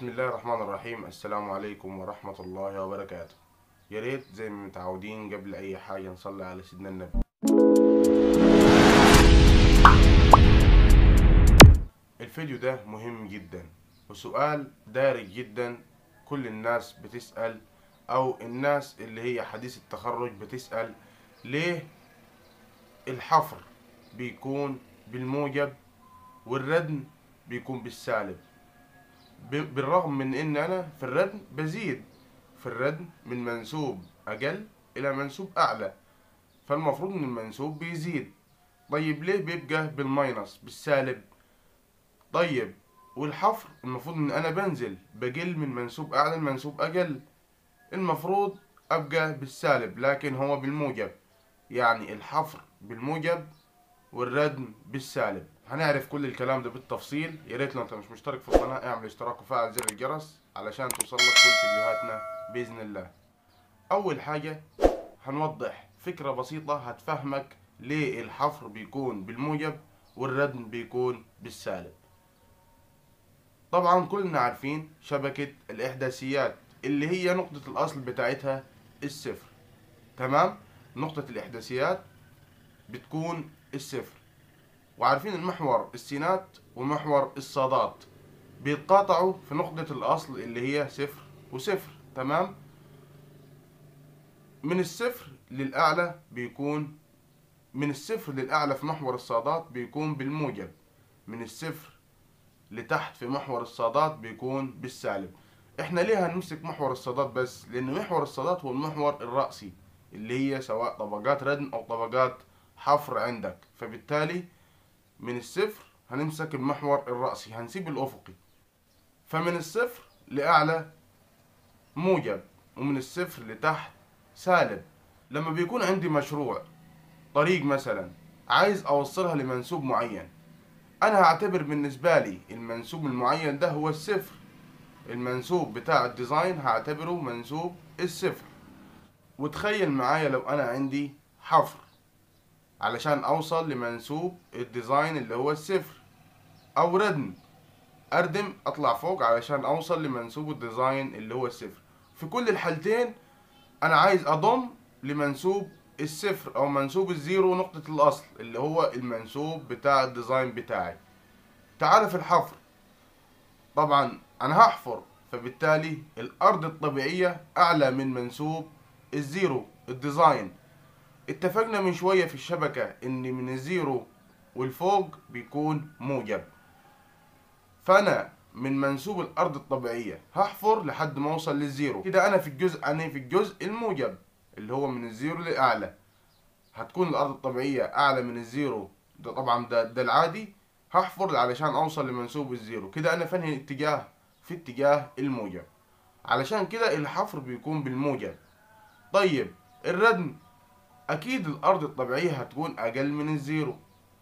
بسم الله الرحمن الرحيم. السلام عليكم ورحمة الله وبركاته. يا ريت زي ما متعودين قبل أي حاجة نصلي على سيدنا النبي. الفيديو ده مهم جدا وسؤال دارج جدا كل الناس بتسأل أو الناس اللي هي حديث التخرج بتسأل ليه الحفر بيكون بالموجب والردم بيكون بالسالب. بالرغم من إن أنا في الردم بزيد. في الردم من منسوب أقل إلى منسوب أعلى. فالمفروض إن المنسوب بيزيد. طيب ليه بيبقى بالماينس بالسالب؟ طيب والحفر؟ المفروض إن أنا بنزل بقل من منسوب أعلى لمنسوب أقل. المفروض أبقى بالسالب لكن هو بالموجب. يعني الحفر بالموجب والردم بالسالب. هنعرف كل الكلام ده بالتفصيل. يا ريت لو انت مش مشترك في القناة اعمل اشتراك وفعل زر الجرس علشان توصلك كل فيديوهاتنا بإذن الله. أول حاجة هنوضح فكرة بسيطة هتفهمك ليه الحفر بيكون بالموجب والردم بيكون بالسالب. طبعا كلنا عارفين شبكة الإحداثيات اللي هي نقطة الأصل بتاعتها الصفر. تمام؟ نقطة الإحداثيات بتكون الصفر. وعارفين المحور السينات ومحور الصادات. بيتقاطعوا في نقطة الأصل اللي هي صفر وصفر تمام؟ من الصفر للأعلى بيكون من الصفر للأعلى في محور الصادات بيكون بالموجب. من الصفر لتحت في محور الصادات بيكون بالسالب. إحنا ليه هنمسك محور الصادات بس؟ لأن محور الصادات هو المحور الرأسي اللي هي سواء طبقات ردم أو طبقات حفر عندك. فبالتالي من الصفر هنمسك المحور الرأسي هنسيب الأفقي. فمن الصفر لأعلى موجب ومن الصفر لتحت سالب. لما بيكون عندي مشروع طريق مثلا عايز أوصلها لمنسوب معين أنا هعتبر بالنسبة لي المنسوب المعين ده هو الصفر. المنسوب بتاع ال design هعتبره منسوب الصفر. وتخيل معايا لو أنا عندي حفر. علشان أوصل لمنسوب ال design اللي هو الصفر أو ردم أردم أطلع فوق علشان أوصل لمنسوب ال design اللي هو الصفر. في كل الحالتين أنا عايز أضم لمنسوب الصفر أو منسوب ال zero نقطة الأصل اللي هو المنسوب بتاع ال design بتاعي. تعال في الحفر؟ طبعا أنا هحفر فبالتالي الأرض الطبيعية أعلى من منسوب ال zero ال design. اتفقنا من شوية في الشبكة إن من ال zero والفوق بيكون موجب. فأنا من منسوب الأرض الطبيعية هحفر لحد ما أوصل لل zero. كده أنا في الجزء أنا في الجزء الموجب اللي هو من ال zero لاعلى هتكون الأرض الطبيعية أعلى من ال zero. ده طبعا ده, ده العادي. هحفر علشان أوصل لمنسوب ال zero. كده أنا فنهي اتجاه؟ في اتجاه الموجب. علشان كده الحفر بيكون بالموجب. طيب الردم أكيد الأرض الطبيعية هتكون أقل من ال zero.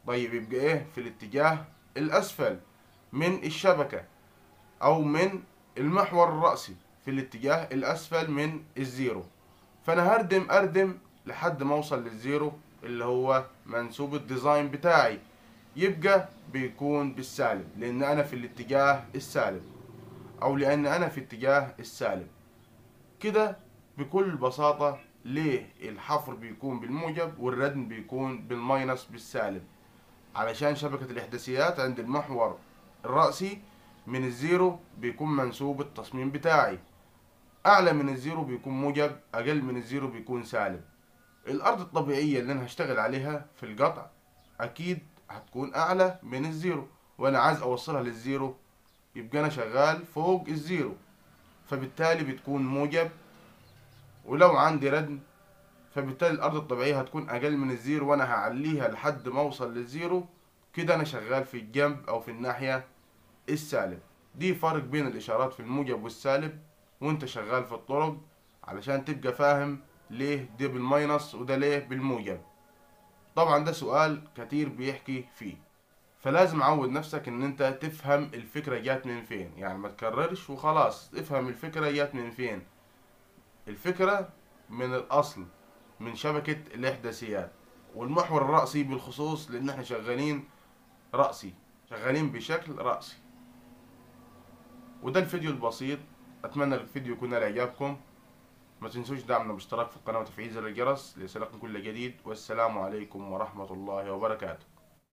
طيب يبقى إيه في الاتجاه الأسفل؟ من الشبكة أو من المحور الرأسي. في الاتجاه الأسفل من ال zero. فأنا هردم أردم لحد ما أوصل لل zero اللي هو منسوب ال design بتاعي. يبقى بيكون بالسالب لأن أنا في الاتجاه السالب أو لأن أنا في اتجاه السالب. كده بكل بساطة ليه الحفر بيكون بالموجب والردم بيكون بال minus بالسالب؟ علشان شبكة الإحداثيات عند المحور الرأسي من ال zero بيكون منسوب التصميم بتاعي. أعلى من ال zero بيكون موجب أقل من ال zero بيكون سالب. الأرض الطبيعية اللي أنا هشتغل عليها في القطع أكيد هتكون أعلى من ال zero وأنا عايز أوصلها لل zero يبقى أنا شغال فوق ال zero. فبالتالي بتكون موجب ولو عندي ردم فبالتالي الأرض الطبيعية هتكون أقل من ال zero وأنا هعليها لحد ما أوصل لل zero كده أنا شغال في الجنب أو في الناحية السالب. دي فرق بين الإشارات في الموجب والسالب وأنت شغال في الطرق علشان تبقى فاهم ليه ده بالماينس وده ليه بالموجب. طبعا ده سؤال كتير بيحكي فيه. فلازم عود نفسك إن أنت تفهم الفكرة جات من فين. يعني ما تكررش وخلاص افهم الفكرة جات من فين. الفكرة من الأصل من شبكة الإحداثيات والمحور الرأسي بالخصوص لأن إحنا شغالين رأسي شغالين بشكل رأسي. وده الفيديو البسيط. أتمنى الفيديو يكون نال إعجابكم. ما تنسوش دعمنا باشتراك في القناة وتفعيل زر الجرس ليصلكم كل جديد. والسلام عليكم ورحمة الله وبركاته.